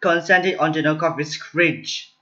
Konstantin Ongenokov is cringe.